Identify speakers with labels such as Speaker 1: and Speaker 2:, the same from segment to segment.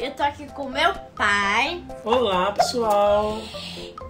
Speaker 1: eu tô aqui com meu pai.
Speaker 2: Olá, pessoal.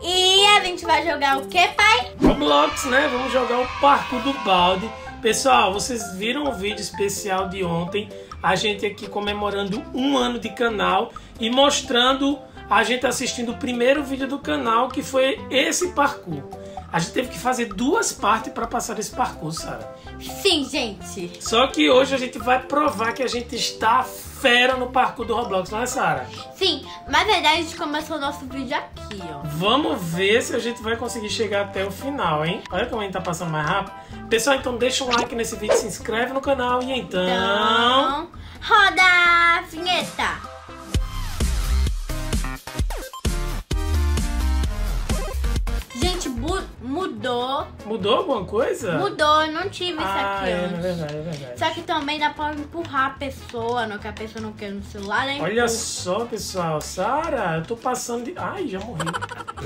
Speaker 1: E a gente vai jogar o que, pai?
Speaker 2: Roblox, né? Vamos jogar o Parco do Balde. Pessoal, vocês viram o vídeo especial de ontem? A gente aqui comemorando um ano de canal e mostrando a gente assistindo o primeiro vídeo do canal, que foi esse parkour. A gente teve que fazer duas partes para passar esse parkour, Sara.
Speaker 1: Sim, gente.
Speaker 2: Só que hoje a gente vai provar que a gente está fera no parkour do Roblox, não é, Sara?
Speaker 1: Sim, mas na verdade a gente começou o nosso vídeo aqui, ó.
Speaker 2: Vamos ver se a gente vai conseguir chegar até o final, hein? Olha como a gente tá passando mais rápido. Pessoal, então deixa um like nesse vídeo, se inscreve no canal e então...
Speaker 1: Então, roda a vinheta. Mudou.
Speaker 2: Mudou alguma coisa?
Speaker 1: Mudou, eu não tive isso
Speaker 2: Ah,
Speaker 1: aqui
Speaker 2: é, é
Speaker 1: antes.
Speaker 2: verdade, é verdade.
Speaker 1: Só que também dá pra empurrar a pessoa, no que a pessoa não quer no celular, né?
Speaker 2: Olha só, pessoal. Sara, eu tô passando de... Ai, já morri.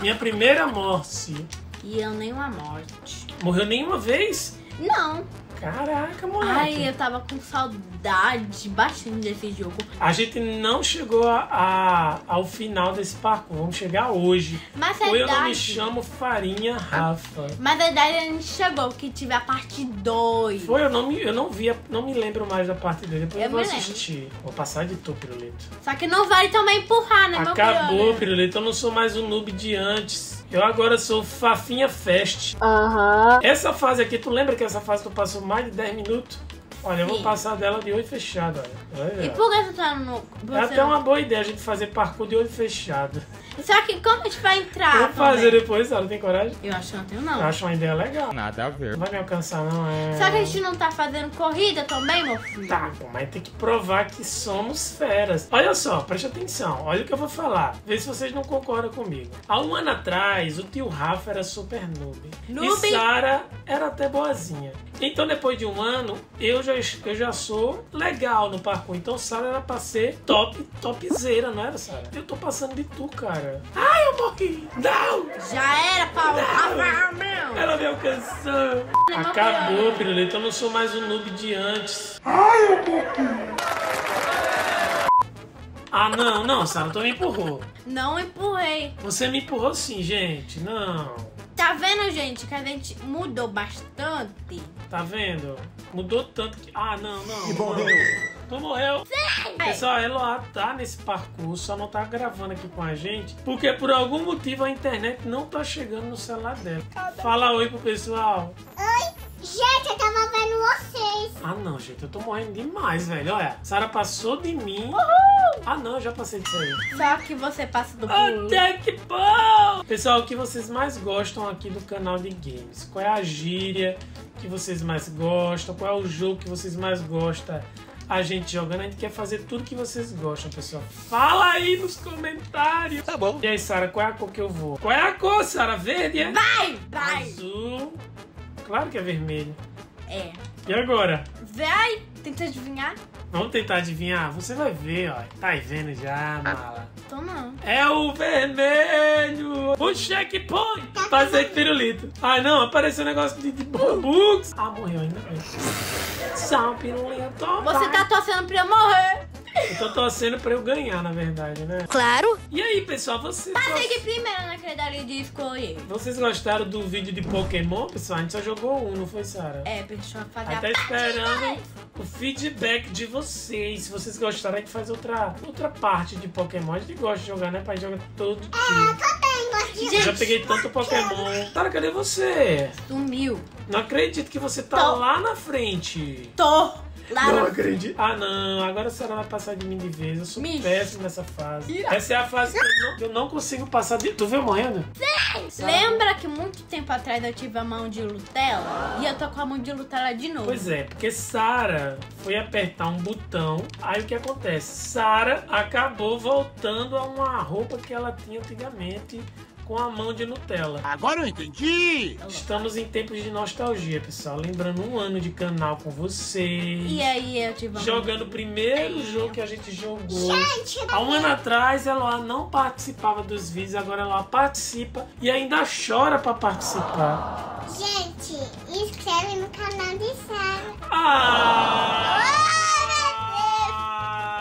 Speaker 2: Minha primeira morte.
Speaker 1: E eu nenhuma morte.
Speaker 2: Morreu nenhuma vez?
Speaker 1: Não.
Speaker 2: Caraca, moleque.
Speaker 1: Ai, eu tava com saudade bastante desse jogo.
Speaker 2: A gente não chegou a, a- ao final desse parkour. Vamos chegar hoje.
Speaker 1: Mas
Speaker 2: Ou eu não me chamo Farinha Rafa.
Speaker 1: Mas na verdade a gente chegou, que tive a parte 2.
Speaker 2: Foi, eu não me, eu não vi, a- não me lembro mais da parte dele. Depois eu,
Speaker 1: Eu
Speaker 2: vou
Speaker 1: me lembro.
Speaker 2: assistir. Vou passar de tu, Pirulito.
Speaker 1: Só que não vale também empurrar, né, meu
Speaker 2: Acabou? Pirulito. Eu não sou mais o noob de antes. Eu agora sou Fafinha Fest.
Speaker 1: Aham.
Speaker 2: Essa fase aqui, tu lembra que essa fase tu passou mais de 10 minutos? Olha, eu vou
Speaker 1: Sim.
Speaker 2: passar dela de olho fechado, olha.
Speaker 1: E
Speaker 2: olha.
Speaker 1: por que você tá no. Você
Speaker 2: É até uma boa ideia a gente fazer parkour de olho fechado.
Speaker 1: Só que como a gente vai entrar?
Speaker 2: Vamos fazer
Speaker 1: também?
Speaker 2: depois, Sara, tem coragem?
Speaker 1: Eu acho que não tenho,
Speaker 2: Eu
Speaker 1: não.
Speaker 2: acho uma ideia legal.
Speaker 3: Nada a ver.
Speaker 2: Não vai me alcançar, não é?
Speaker 1: Só que a gente não tá fazendo corrida também, meu filho?
Speaker 2: Tá, pô, mas tem que provar que somos feras. Olha só, preste atenção. Olha o que eu vou falar. Vê se vocês não concordam comigo. Há um ano atrás, o tio Rafa era super noob.
Speaker 1: Noob?
Speaker 2: E Sara era até boazinha. Então, depois de um ano, eu já, eu já sou legal no parkour. Então, Sara era pra ser top, topzera, não era, Sara? Eu tô passando de tu, cara. Ai, eu morri. Não!
Speaker 1: Já era, Paulo. Ah.
Speaker 2: Ela me alcançou. Acabou. Pirulito. Eu não sou mais o noob de antes. Ah, não, não, Sara, tu me empurrou.
Speaker 1: Não empurrei.
Speaker 2: Você me empurrou sim, gente. Não.
Speaker 1: Tá vendo, gente, que a gente mudou bastante?
Speaker 2: Tá vendo? Mudou tanto que. Ah, não, não.
Speaker 3: E morreu.
Speaker 2: Tu morreu. Pessoal, a Eloá tá nesse parkour, só não tá gravando aqui com a gente, porque por algum motivo a internet não tá chegando no celular dela. Fala oi pro pessoal.
Speaker 4: Gente, eu tava vendo vocês.
Speaker 2: Ah, não, gente, eu tô morrendo demais, velho. Olha, Sara passou de mim. Ah, não, eu já passei disso aí.
Speaker 1: Só que você passa do pulo.
Speaker 2: Até que bom! Pessoal, o que vocês mais gostam aqui do canal de games? Qual é a gíria que vocês mais gostam? Qual é o jogo que vocês mais gostam? A gente jogando, a gente quer fazer tudo que vocês gostam, pessoal. Fala aí nos comentários.
Speaker 3: Tá bom.
Speaker 2: E aí, Sara, qual é a cor que eu vou? Qual é a cor, Sara? Verde, é?
Speaker 1: Vai, vai.
Speaker 2: Azul. Claro que é vermelho.
Speaker 1: É.
Speaker 2: E agora?
Speaker 1: Vai. Tenta adivinhar?
Speaker 2: Vamos tentar adivinhar? Você vai ver, ó. Tá vendo já, mala.
Speaker 1: Tô não.
Speaker 2: É o vermelho! O checkpoint! Passei de pirulito. Ai não, apareceu um negócio de, de. Ah, morreu ainda. Só um pirulito.
Speaker 1: Você tá torcendo pra eu morrer.
Speaker 2: Eu tô torcendo pra eu ganhar, na verdade, né?
Speaker 4: Claro.
Speaker 2: E aí, pessoal, vocês,
Speaker 1: Passei de primeira naquele dali de escolher.
Speaker 2: vocês gostaram do vídeo de Pokémon, pessoal? A gente só jogou um, não foi, Sara?
Speaker 1: É, deixa eu fazer
Speaker 2: Até
Speaker 1: a
Speaker 2: esperando o feedback de vocês. Se vocês gostaram, a gente faz outra, outra parte de Pokémon. A gente gosta de jogar, né? Pra gente jogar todo dia.
Speaker 4: Também
Speaker 2: Eu já peguei tanto Pokémon. Sara, cadê você?
Speaker 1: Sumiu.
Speaker 2: Não acredito que você tá
Speaker 1: Tô.
Speaker 2: lá na frente.
Speaker 1: Tô. Lá
Speaker 2: não
Speaker 1: na...
Speaker 2: acredito. Ah, não. Agora a Sara vai passar de mim de vez. Eu sou
Speaker 1: Mixe.
Speaker 2: péssimo nessa fase.
Speaker 1: Ira.
Speaker 2: Essa é a fase que eu não, eu não consigo passar de... Tu viu morrendo? Sara.
Speaker 1: Lembra que muito tempo atrás eu tive a mão de Nutella? E eu tô com a mão de Nutella de novo.
Speaker 2: Pois é, porque Sara foi apertar um botão. Aí o que acontece? Sara acabou voltando a uma roupa que ela tinha antigamente com a mão de Nutella.
Speaker 3: Agora eu entendi.
Speaker 2: Estamos em tempos de nostalgia, pessoal. Lembrando um ano de canal com vocês.
Speaker 1: E aí eu tive a mão...
Speaker 2: Jogando o primeiro jogo que a gente jogou.
Speaker 4: Gente,
Speaker 2: Há um ano atrás ela não participava dos vídeos, agora ela participa e ainda chora pra participar.
Speaker 4: gente, inscreve no canal de Sara.
Speaker 2: Ah!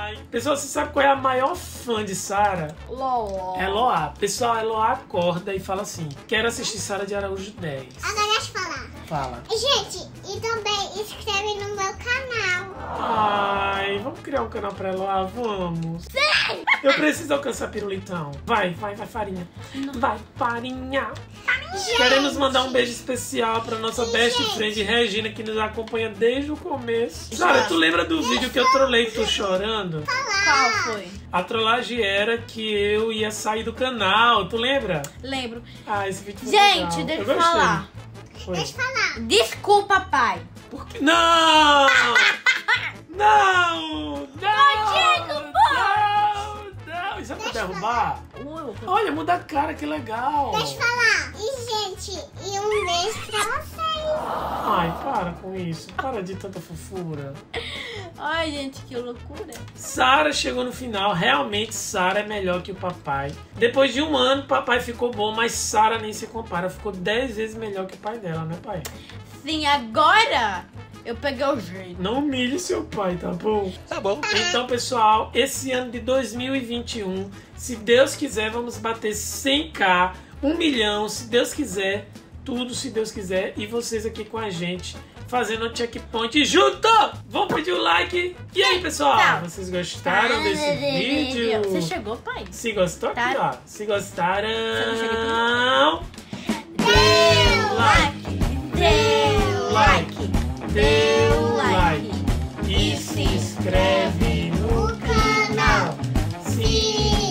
Speaker 2: Ai, Pessoal, você sabe qual é a maior fã de Sara?
Speaker 1: Lolo.
Speaker 2: É Loá. Pessoal, é Loá acorda e fala assim: Quero assistir Sara de Araújo 10.
Speaker 4: Agora deixa eu falar.
Speaker 2: Fala.
Speaker 4: Gente, e também inscreve no meu canal.
Speaker 2: Ai, vamos criar um canal pra Eloá? Vamos. Eu preciso alcançar pirulitão. Vai, vai, vai, farinha. Vai, farinha. Queremos mandar um beijo especial pra nossa best friend Regina, que nos acompanha desde o começo. Sara, tu lembra do vídeo que eu trolei tu chorando?
Speaker 1: Qual foi?
Speaker 2: A trollagem era que eu ia sair do canal, tu lembra?
Speaker 1: Lembro.
Speaker 2: Ah, esse vídeo foi
Speaker 1: Gente,
Speaker 2: legal.
Speaker 1: deixa eu falar.
Speaker 2: Foi.
Speaker 4: Deixa eu falar.
Speaker 1: Desculpa, pai.
Speaker 2: Por quê? Não! Não! Não!
Speaker 1: Diego,
Speaker 2: Não! Não! Isso é pra derrubar? Olha, muda a cara, que legal!
Speaker 4: Deixa eu falar. E, gente, e um beijo pra vocês.
Speaker 2: Para com isso. Para de tanta fofura.
Speaker 1: Ai, gente, que loucura.
Speaker 2: Sara chegou no final. Realmente, Sara é melhor que o papai. Depois de um ano, papai ficou bom, mas Sara nem se compara. Ficou 10 vezes melhor que o pai dela, né, pai?
Speaker 1: Sim, agora eu peguei o jeito.
Speaker 2: Não humilhe seu pai, tá bom?
Speaker 3: Tá bom.
Speaker 2: Então, pessoal, esse ano de 2021, se Deus quiser, vamos bater 100k, 1 milhão, se Deus quiser, tudo se Deus quiser, e vocês aqui com a gente, fazendo um checkpoint junto! Vamos pedir o like! E aí, pessoal?
Speaker 1: Tá.
Speaker 2: Vocês gostaram desse vídeo?
Speaker 1: Você chegou, pai?
Speaker 2: Se gostou, aqui,
Speaker 1: Tá.
Speaker 2: ó. Se gostaram,
Speaker 1: não chega
Speaker 2: dê like,
Speaker 1: Deu like. Deu
Speaker 2: like.
Speaker 1: like.
Speaker 2: E se inscreve no canal. Se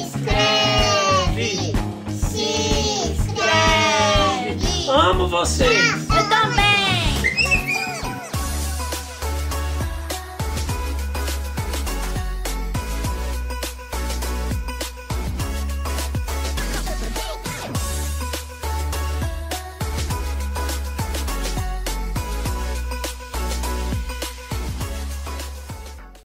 Speaker 2: inscreve. Se inscreve. Amo vocês.